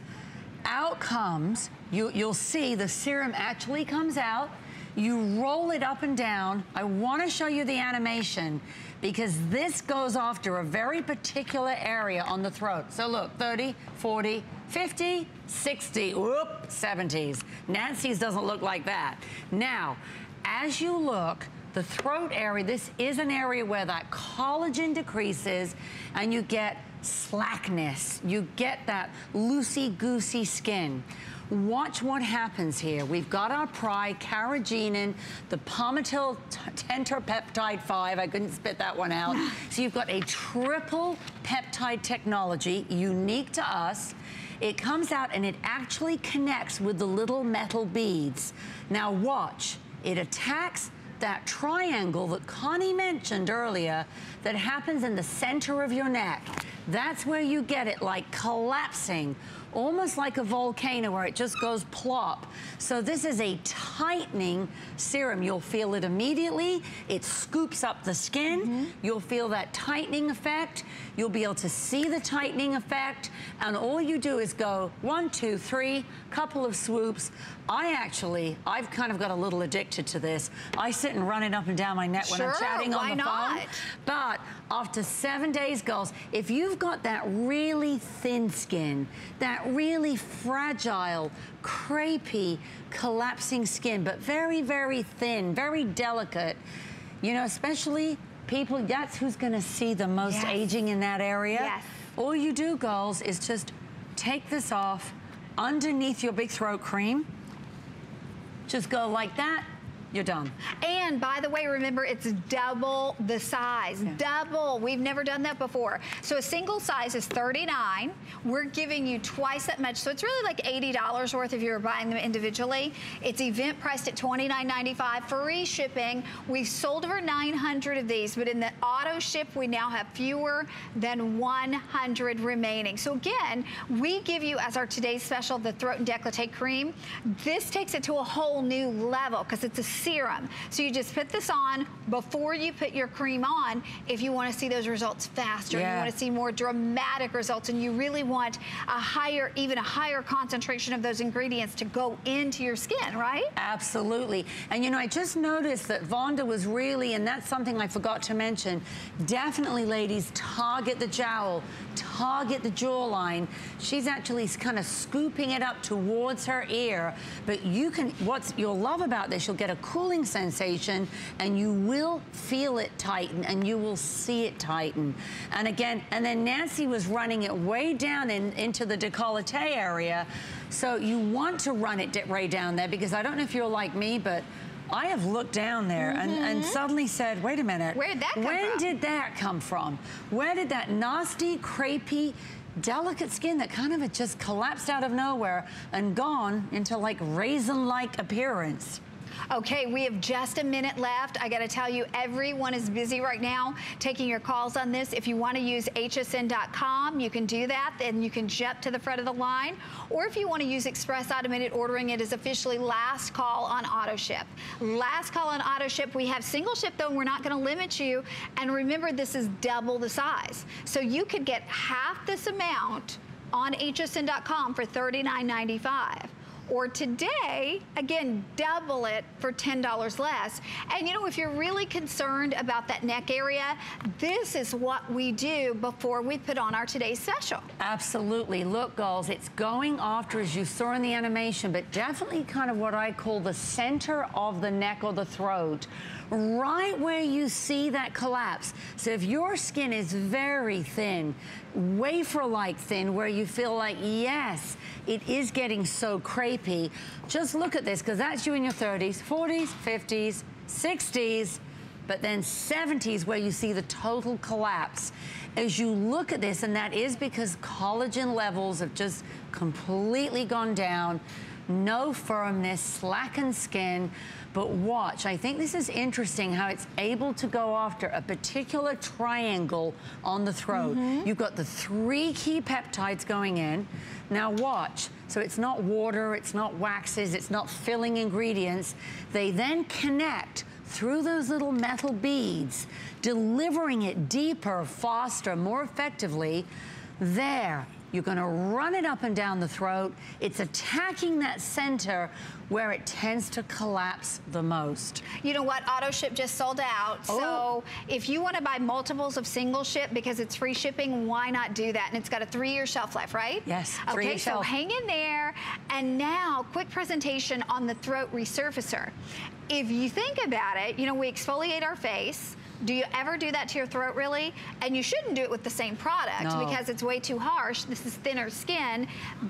out comes, you, you'll see the serum actually comes out. You roll it up and down. I want to show you the animation because this goes after a very particular area on the throat. So look, 30, 40, 50, 60, whoop, 70s. Nancy's doesn't look like that. Now, as you look, the throat area, this is an area where that collagen decreases and you get slackness. You get that loosey-goosey skin. Watch what happens here. We've got our Prai, carrageenan, the palmitoyl tetrapeptide 5. I couldn't spit that one out. so you've got a triple peptide technology unique to us. It comes out and it actually connects with the little metal beads. Now watch. It attacks that triangle that Connie mentioned earlier that happens in the center of your neck. That's where you get it like collapsing almost like a volcano where it just goes plop. So this is a tightening serum. You'll feel it immediately. It scoops up the skin. Mm -hmm. You'll feel that tightening effect. You'll be able to see the tightening effect. And all you do is go one, two, three, couple of swoops. I actually, I've kind of got a little addicted to this. I sit and run it up and down my neck when I'm chatting on the not? phone. But after seven days, girls, if you've got that really thin skin, that really fragile, crepey, collapsing skin, but very, very thin, very delicate, you know, especially people, that's who's gonna see the most yes. aging in that area. Yes. All you do, girls, is just take this off underneath your big throat cream. Just go like that you're done. And by the way, remember it's double the size. Yeah. Double. We've never done that before. So a single size is 39. We're giving you twice that much. So it's really like $80 worth if you were buying them individually. It's event priced at $29.95. Free shipping. We've sold over 900 of these, but in the auto ship, we now have fewer than 100 remaining. So again, we give you as our today's special, the throat and décolleté cream. This takes it to a whole new level because it's a serum. So you just put this on before you put your cream on if you want to see those results faster. Yeah. You want to see more dramatic results and you really want a higher, even a higher concentration of those ingredients to go into your skin, right? Absolutely. And you know, I just noticed that Vonda was really, and that's something I forgot to mention, definitely ladies, target the jowl, target the jawline. She's actually kind of scooping it up towards her ear, but you can, what's you'll love about this, you'll get a cooling sensation and you will feel it tighten and you will see it tighten. And again, and then Nancy was running it way down in, into the decollete area. So you want to run it way down there because I don't know if you're like me, but I have looked down there mm -hmm. and, and, mm-hmm. suddenly said, wait a minute. Where did that come when from? did that come from? Where did that nasty, crepey, delicate skin that kind of had just collapsed out of nowhere and gone into like raisin-like appearance? Okay, we have just a minute left. I got to tell you, everyone is busy right now taking your calls on this. If you want to use hsn.com, you can do that. Then you can jump to the front of the line. Or if you want to use express automated ordering, it is officially last call on auto ship. Last call on auto ship. We have single ship though, and we're not going to limit you. And remember, this is double the size. So you could get half this amount on hsn.com for $39.95. Or today, again, double it for $10 less. And you know, if you're really concerned about that neck area, this is what we do before we put on our today's special. Absolutely. Look, girls, it's going after, as you saw in the animation, but definitely kind of what I call the center of the neck or the throat right where you see that collapse. So if your skin is very thin, wafer-like thin, where you feel like, yes, it is getting so crepey, just look at this, because that's you in your 30s, 40s, 50s, 60s, but then 70s where you see the total collapse. As you look at this, and that is because collagen levels have just completely gone down, no firmness, slackened skin, but watch, I think this is interesting how it's able to go after a particular triangle on the throat. Mm -hmm. You've got the three key peptides going in. Now watch, so it's not water, it's not waxes, it's not filling ingredients. They then connect through those little metal beads, delivering it deeper, faster, more effectively. There, you're gonna run it up and down the throat. It's attacking that center where it tends to collapse the most. You know what? Auto ship just sold out. Oh. So if you want to buy multiples of single ship because it's free shipping, why not do that? And it's got a three-year shelf life, right? Yes, Okay, so hang in there. And now, quick presentation on the throat resurfacer. If you think about it, you know, we exfoliate our face, do you ever do that to your throat, really? And you shouldn't do it with the same product no. because it's way too harsh. This is thinner skin.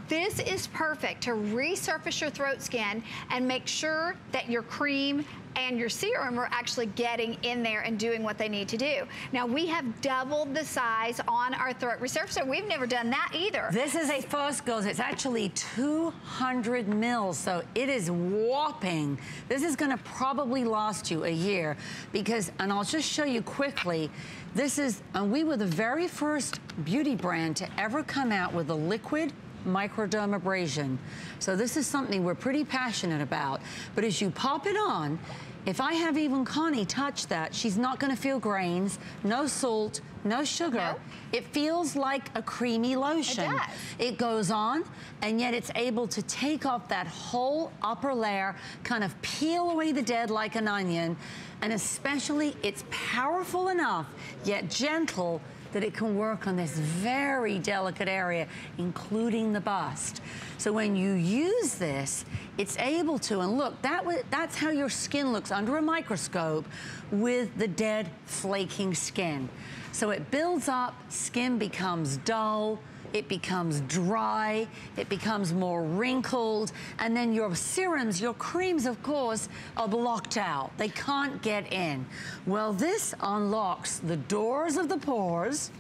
This is perfect to resurface your throat skin and make sure that your cream and your serum are actually getting in there and doing what they need to do. Now, we have doubled the size on our throat resurfacer. We've never done that either. This is a first, girls. It's actually 200 mils, so it is whopping. This is gonna probably last you a year because, and I'll just show you quickly, this is, and we were the very first beauty brand to ever come out with a liquid microdermabrasion. So this is something we're pretty passionate about. But as you pop it on, if I have even Connie touch that, she's not gonna feel grains, no salt, no sugar. No. It feels like a creamy lotion. does. It goes on, and yet it's able to take off that whole upper layer, kind of peel away the dead like an onion, and especially it's powerful enough, yet gentle, that it can work on this very delicate area, including the bust. So when you use this, it's able to, and look, that that's how your skin looks under a microscope with the dead, flaking skin. So it builds up, skin becomes dull, it becomes dry, it becomes more wrinkled, and then your serums, your creams, of course, are blocked out. They can't get in. Well, this unlocks the doors of the pores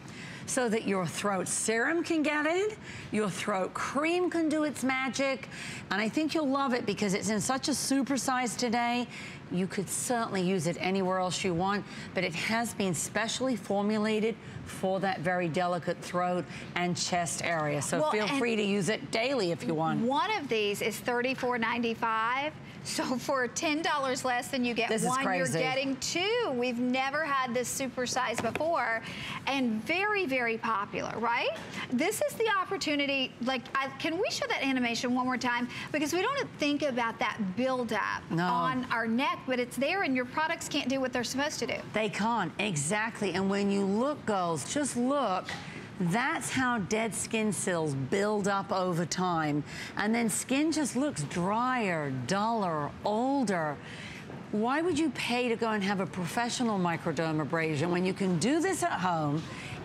so that your throat serum can get in, your throat cream can do its magic, and I think you'll love it because it's in such a super size today. You could certainly use it anywhere else you want, but it has been specially formulated for that very delicate throat and chest area. So Well, feel free to use it daily if you want. One of these is $34.95. So for $10 less than you get This one, you're getting two. We've never had this super size before and very, very popular, right? This is the opportunity, like, I, can we show that animation one more time? Because we don't think about that buildup No. on our neck, but it's there and your products can't do what they're supposed to do. They can't, exactly. And when you look, girls, just look. That's how dead skin cells build up over time. And then skin just looks drier, duller, older. Why would you pay to go and have a professional microdermabrasion when you can do this at home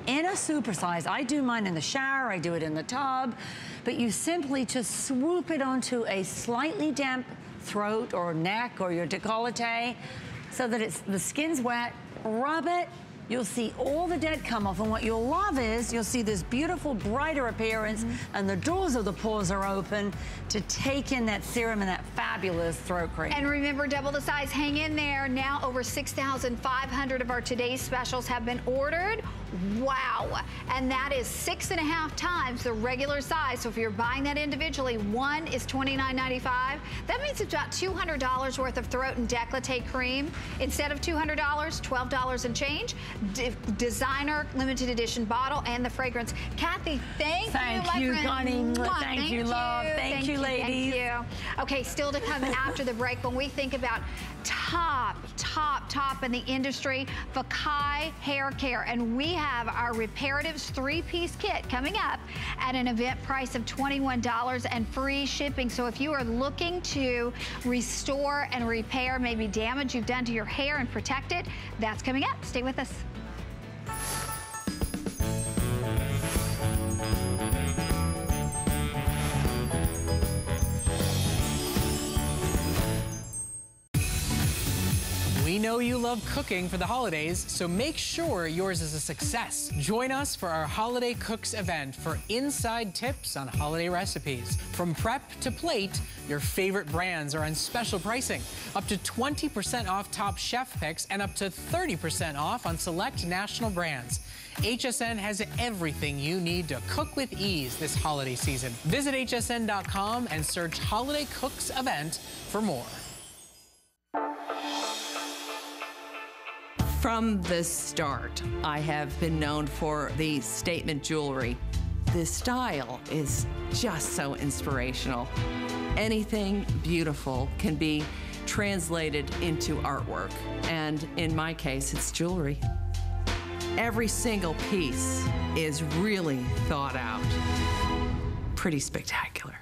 in a supersize? I do mine in the shower, I do it in the tub, but you simply just swoop it onto a slightly damp throat or neck or your decollete so that it's the skin's wet, rub it, you'll see all the dead come off. And what you'll love is you'll see this beautiful, brighter appearance, mm-hmm. and the doors of the pores are open to take in that serum and that fabulous throat cream. And remember, double the size, hang in there. Now over 6,500 of our today's specials have been ordered. Wow. And that is six and a half times the regular size. So if you're buying that individually, one is $29.95. That means it's about $200 worth of throat and décolleté cream. Instead of $200, $12 and change. Designer limited edition bottle and the fragrance. Kathy, thank, Thank you. my you, friend. Connie. Mwah. Thank you, love. Thank you, ladies. Thank you. Okay, still to come after the break, when we think about top, top, top in the industry, Fekkai Hair Care, and we have our Reparatives three-piece kit coming up at an event price of $21 and free shipping. So if you are looking to restore and repair maybe damage you've done to your hair and protect it, that's coming up. Stay with us. Know you love cooking for the holidays, so make sure yours is a success. Join us for our Holiday Cooks event for inside tips on holiday recipes. From prep to plate, your favorite brands are on special pricing. Up to 20% off top chef picks and up to 30% off on select national brands. HSN has everything you need to cook with ease this holiday season. Visit hsn.com and search Holiday Cooks event for more. From the start, I have been known for the statement jewelry. The style is just so inspirational. Anything beautiful can be translated into artwork, and in my case, it's jewelry. Every single piece is really thought out. Pretty spectacular.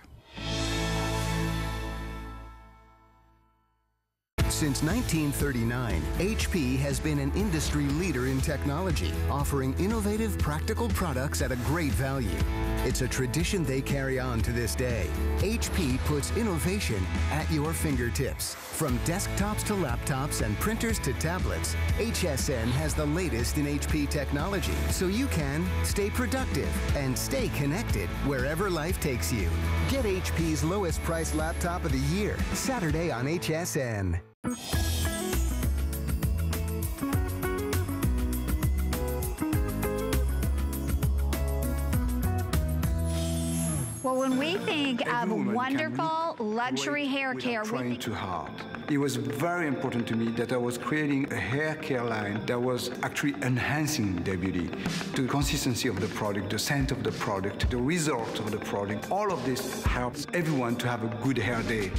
Since 1939, HP has been an industry leader in technology, offering innovative, practical products at a great value. It's a tradition they carry on to this day. HP puts innovation at your fingertips. From desktops to laptops and printers to tablets, HSN has the latest in HP technology so you can stay productive and stay connected wherever life takes you. Get HP's lowest price laptop of the year, Saturday on HSN. Well, when we think every of wonderful luxury hair care. We Trying think- too hard. It was very important to me that I was creating a hair care line that was actually enhancing their beauty. The consistency of the product, the scent of the product, the result of the product, all of this helps everyone to have a good hair day.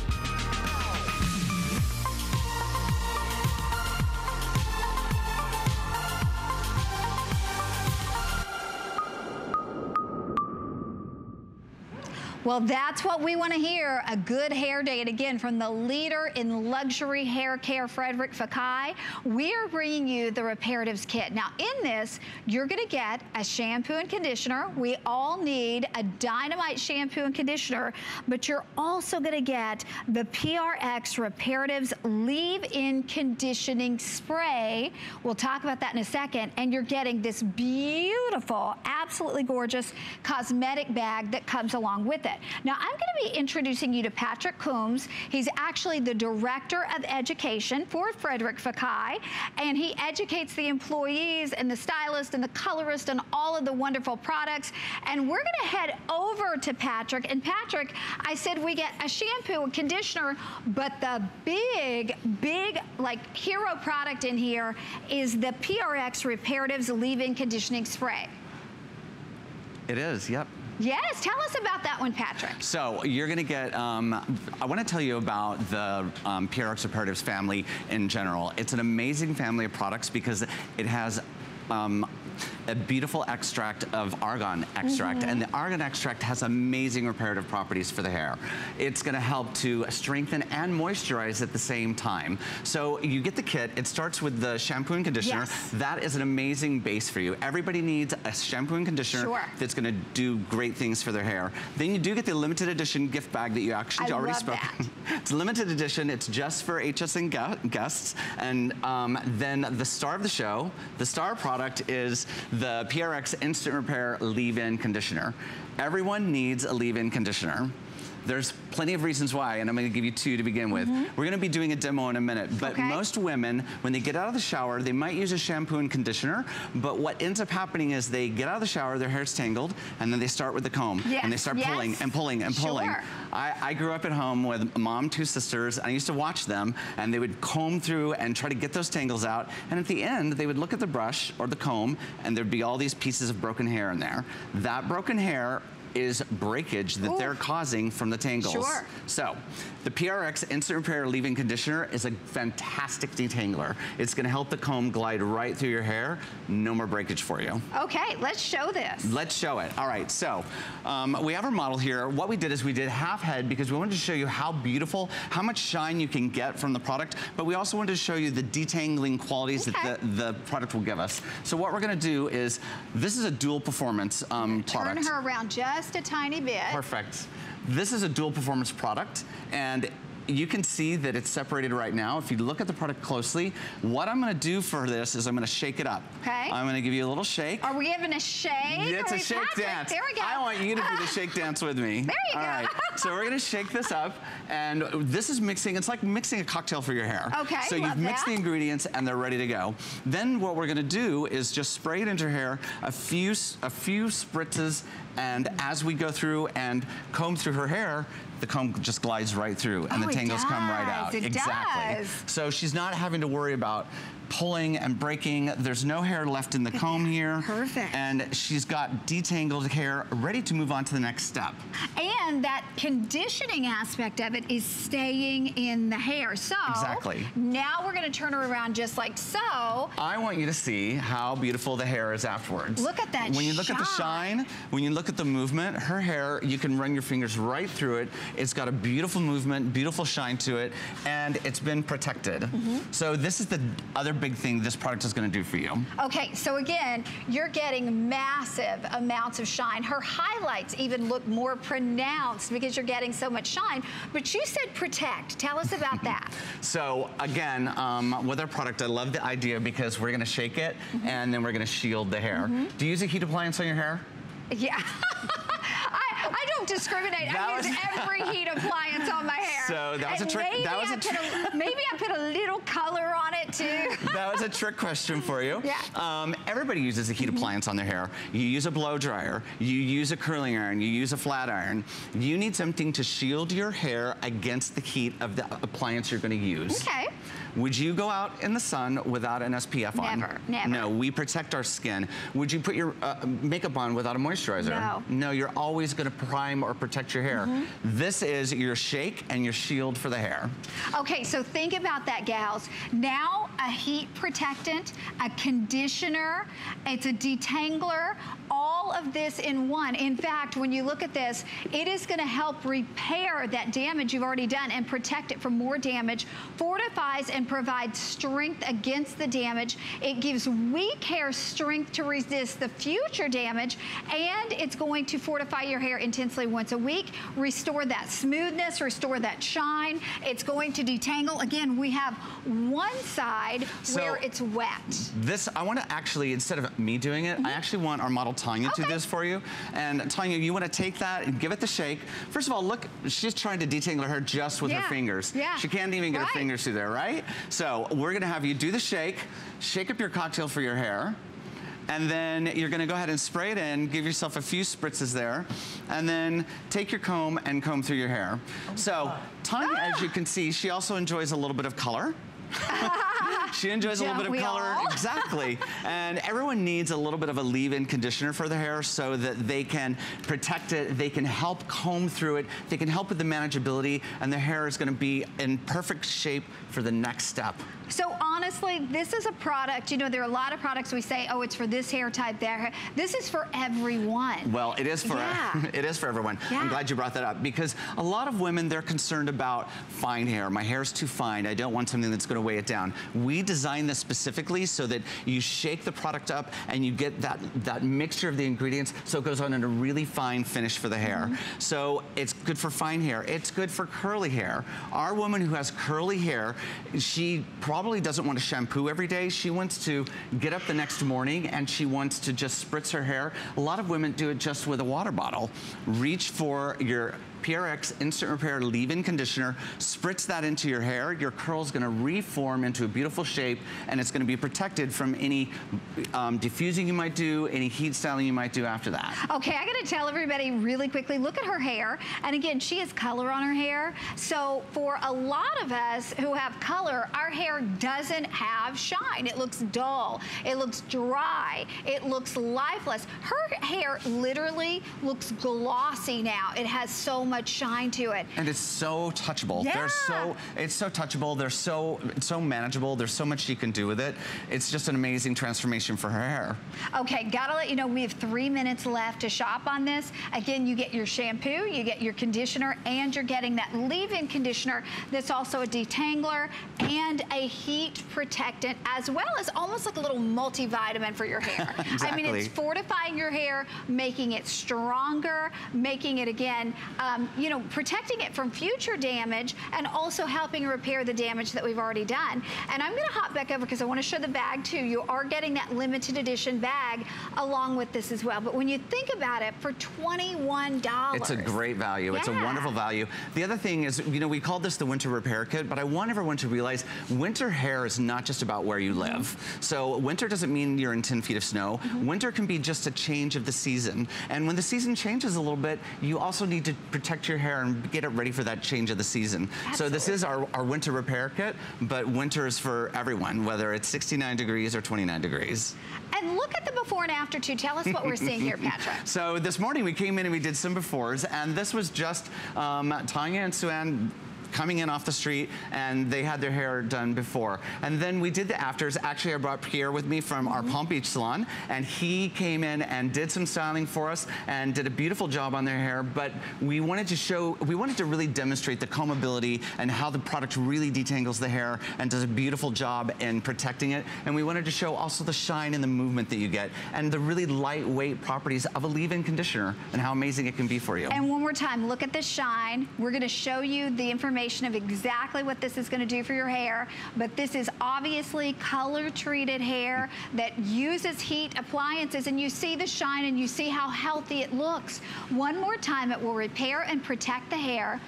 Well, that's what we want to hear, a good hair day. And again, from the leader in luxury hair care, Frederic Fekkai, we are bringing you the Reparatives Kit. Now, in this, you're going to get a shampoo and conditioner. We all need a Dynamite shampoo and conditioner, but you're also going to get the PRX Reparatives Leave-In Conditioning Spray. We'll talk about that in a second. And you're getting this beautiful, absolutely gorgeous cosmetic bag that comes along with it. Now, I'm going to be introducing you to Patrick Coombs. He's actually the Director of Education for Frederic Fekkai, and he educates the employees and the stylist and the colorist and all of the wonderful products. And we're going to head over to Patrick. And Patrick, I said we get a shampoo, a conditioner, but the big, big, like hero product in here is the PRX Reparatives Leave-In Conditioning Spray. It is, yep. Yes, tell us about that one, Patrick. So you're gonna get, um, I wanna tell you about the um, PRX Reparatives family in general. It's an amazing family of products because it has um, a beautiful extract of argan extract. Mhm. And the argan extract has amazing reparative properties for the hair. It's gonna help to strengthen and moisturize at the same time. So you get the kit, it starts with the shampoo and conditioner. Yes. That is an amazing base for you. Everybody needs a shampoo and conditioner Sure. that's gonna do great things for their hair. Then you do get the limited edition gift bag that you actually I already spoke. it's limited edition, it's just for HSN guests. And um, then the star of the show, the star product is the PRX Instant Repair Leave-In Conditioner. Everyone needs a leave-in conditioner. There's plenty of reasons why, and I'm gonna give you two to begin with. Mhm. We're gonna be doing a demo in a minute, but Okay. most women, when they get out of the shower, they might use a shampoo and conditioner, but what ends up happening is they get out of the shower, their hair's tangled, and then they start with the comb, and they Yes, start pulling and pulling and pulling. Sure. I, I grew up at home with a mom, two sisters. and I used to watch them, and they would comb through and try to get those tangles out. And at the end, they would look at the brush or the comb, and there'd be all these pieces of broken hair in there. That broken hair is breakage that they're causing from the tangles. Sure. So, the PRX Instant Repair Leave-In Conditioner is a fantastic detangler. It's gonna help the comb glide right through your hair. No more breakage for you. Okay, let's show this. Let's show it. All right, so um, we have our model here. What we did is we did half head because we wanted to show you how beautiful, how much shine you can get from the product, but we also wanted to show you the detangling qualities that the, the product will give us. So what we're gonna do is, this is a dual performance um, product. Turn her around just a tiny bit. Perfect. This is a dual performance product and you can see that it's separated right now. If you look at the product closely, what I'm gonna do for this is I'm gonna shake it up. Okay. I'm gonna give you a little shake. Are we giving a shake? It's a shake Patrick? dance. There we go. I want you to do the shake dance with me. There you All go. right. So we're gonna shake this up, and this is mixing. It's like mixing a cocktail for your hair. Okay, So you've mixed that. the ingredients, and they're ready to go. Then what we're gonna do is just spray it into your hair, a few, a few spritzes, and as we go through and comb through her hair, the comb just glides right through, and Oh, the tangles come right out. It exactly. does. So she's not having to worry about pulling and breaking. There's no hair left in the comb here. Perfect. And she's got detangled hair ready to move on to the next step. And that conditioning aspect of it is staying in the hair. So Exactly. now we're gonna turn her around just like so. I want you to see how beautiful the hair is afterwards. Look at that When you look at the shine, when you look at the movement, her hair, you can run your fingers right through it. It's got a beautiful movement, beautiful shine to it, and it's been protected. Mm-hmm. So this is the other big thing this product is gonna do for you. Okay, so again, you're getting massive amounts of shine. Her highlights even look more pronounced because you're getting so much shine. But you said protect. Tell us about that. So again, um, with our product, I love the idea because we're gonna shake it and then we're gonna shield the hair. Mhm. Do you use a heat appliance on your hair? Yeah. Don't discriminate. That I use was- every heat appliance on my hair. So that was And a trick. That was I a trick. maybe I put a little color on it too. that was a trick question for you. Yeah. Um, everybody uses a heat appliance on their hair. You use a blow dryer, you use a curling iron, you use a flat iron. You need something to shield your hair against the heat of the appliance you're going to use. Okay. Would you go out in the sun without an SPF on? Never, never. No, we protect our skin. Would you put your uh, makeup on without a moisturizer? No. No, you're always going to prime or protect your hair. Mm-hmm. This is your shake and your shield for the hair. Okay, so think about that, gals. Now, a heat protectant, a conditioner, it's a detangler, all of this in one. In fact, when you look at this, it is gonna help repair that damage you've already done and protect it from more damage, fortifies and provides strength against the damage. It gives weak hair strength to resist the future damage, and it's going to fortify your hair intensely once a week, restore that smoothness, restore that shine. It's going to detangle. Again, we have one side So- where it's wet. This, I want to actually, instead of me doing it, I mm-hmm. actually want our model Tanya to do this for you. And Tanya, you want to take that and give it the shake. First of all, look, she's trying to detangle her hair just with Yeah. her fingers. Yeah. She can't even get her fingers through there, right? So we're going to have you do the shake, shake up your cocktail for your hair. And then you're gonna go ahead and spray it in, give yourself a few spritzes there, and then take your comb and comb through your hair. So Tanya, as ah! you can see, she also enjoys a little bit of color. she enjoys a little bit of color. all? Exactly. and everyone needs a little bit of a leave-in conditioner for the hair so that they can protect it, they can help comb through it, they can help with the manageability, and the hair is gonna be in perfect shape for the next step. So honestly, this is a product, you know, there are a lot of products we say, oh, it's for this hair type, that hair. This is for everyone. Well, it is for Yeah. it is for everyone. Yeah. I'm glad you brought that up because a lot of women they're concerned about fine hair. My hair's too fine. I don't want something that's going to weigh it down. We designed this specifically so that you shake the product up and you get that that mixture of the ingredients so it goes on in a really fine finish for the hair. Mm-hmm. So it's good for fine hair. It's good for curly hair. Our woman who has curly hair, she probably doesn't want to shampoo every day. She wants to get up the next morning and she wants to just spritz her hair. A lot of women do it just with a water bottle. Reach for your PRX Instant Repair Leave-In Conditioner, spritz that into your hair. Your curl's gonna reform into a beautiful shape and it's gonna be protected from any um, diffusing you might do, any heat styling you might do after that. Okay, I gotta tell everybody really quickly, look at her hair. And again, she has color on her hair. So for a lot of us who have color, our hair doesn't have shine. It looks dull, it looks dry, it looks lifeless. Her hair literally looks glossy now. It has so much shine to it. And it's so touchable. They're Yeah. so it's so touchable. They're so so manageable. There's so much she can do with it. It's just an amazing transformation for her hair. Okay, gotta let you know we have three minutes left to shop on this. Again, you get your shampoo, you get your conditioner, and you're getting that leave-in conditioner that's also a detangler and a heat protectant, as well as almost like a little multivitamin for your hair. I mean, it's fortifying your hair, making it stronger, making it again, um, Um, you know, protecting it from future damage, and also helping repair the damage that we've already done. And I'm gonna hop back over because I wanna show the bag too. You are getting that limited edition bag along with this as well. But when you think about it, for $21. It's a great value. It's a wonderful value. The other thing is, you know, we called this the winter repair kit, but I want everyone to realize winter hair is not just about where you live. Mm-hmm. So winter doesn't mean you're in 10 feet of snow. Mm-hmm. Winter can be just a change of the season. And when the season changes a little bit, you also need to protect your hair and get it ready for that change of the season. So this is our, our winter repair kit, but winter is for everyone, whether it's 69 degrees or 29 degrees. And look at the before and after too. Tell us what we're seeing here, Patrick. So this morning we came in and we did some befores, and this was just um, Tanya and Suan coming in off the street and they had their hair done before. And then we did the afters. Actually, I brought Pierre with me from our Palm Beach salon and he came in and did some styling for us and did a beautiful job on their hair. But we wanted to show, we wanted to really demonstrate the combability and how the product really detangles the hair and does a beautiful job in protecting it. And we wanted to show also the shine and the movement that you get and the really lightweight properties of a leave-in conditioner and how amazing it can be for you. And one more time, look at the shine. We're gonna show you the information of exactly what this is gonna do for your hair, but this is obviously color-treated hair that uses heat appliances, and you see the shine and you see how healthy it looks. One more time, it will repair and protect the hair,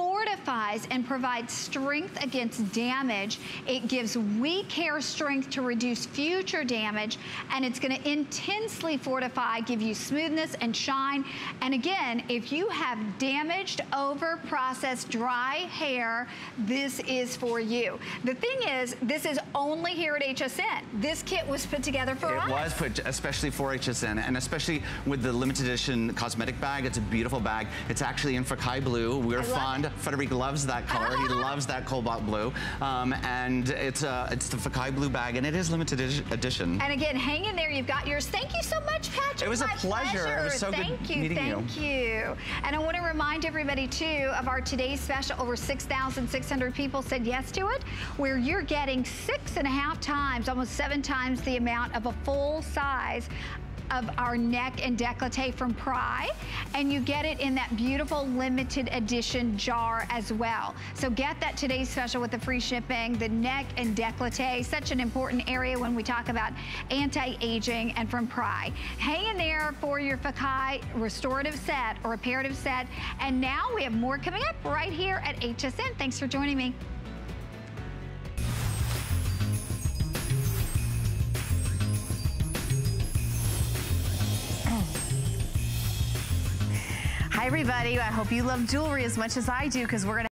fortifies and provides strength against damage. It gives weak hair strength to reduce future damage, and it's gonna intensely fortify, give you smoothness and shine. And again, if you have damaged, over-processed, dry hair, this is for you. The thing is, this is only here at HSN. This kit was put together for it us. It was put especially for HSN, and especially with the limited edition cosmetic bag. It's a beautiful bag. It's actually in Fekkai blue. We're fond. Frederic loves that color. he loves that cobalt blue. Um, and it's uh, it's the Fekkai blue bag, and it is limited edition. And again, hang in there. You've got yours. Thank you so much, Patrick. It was a pleasure. pleasure. It was so thank good you, meeting thank you. you. And I want to remind everybody too of our today's special. Over 6,600 people said yes to it, where you're getting six and a half times, almost seven times the amount of a full size of our neck and decollete from Prai, and you get it in that beautiful limited edition jar as well. So get that today's special with the free shipping, the neck and decollete, such an important area when we talk about anti-aging and from Prai. Hang in there for your Fekkai restorative set or reparative set. And now we have more coming up right here at HSN. Thanks for joining me. Hi, everybody. I hope you love jewelry as much as I do because we're going to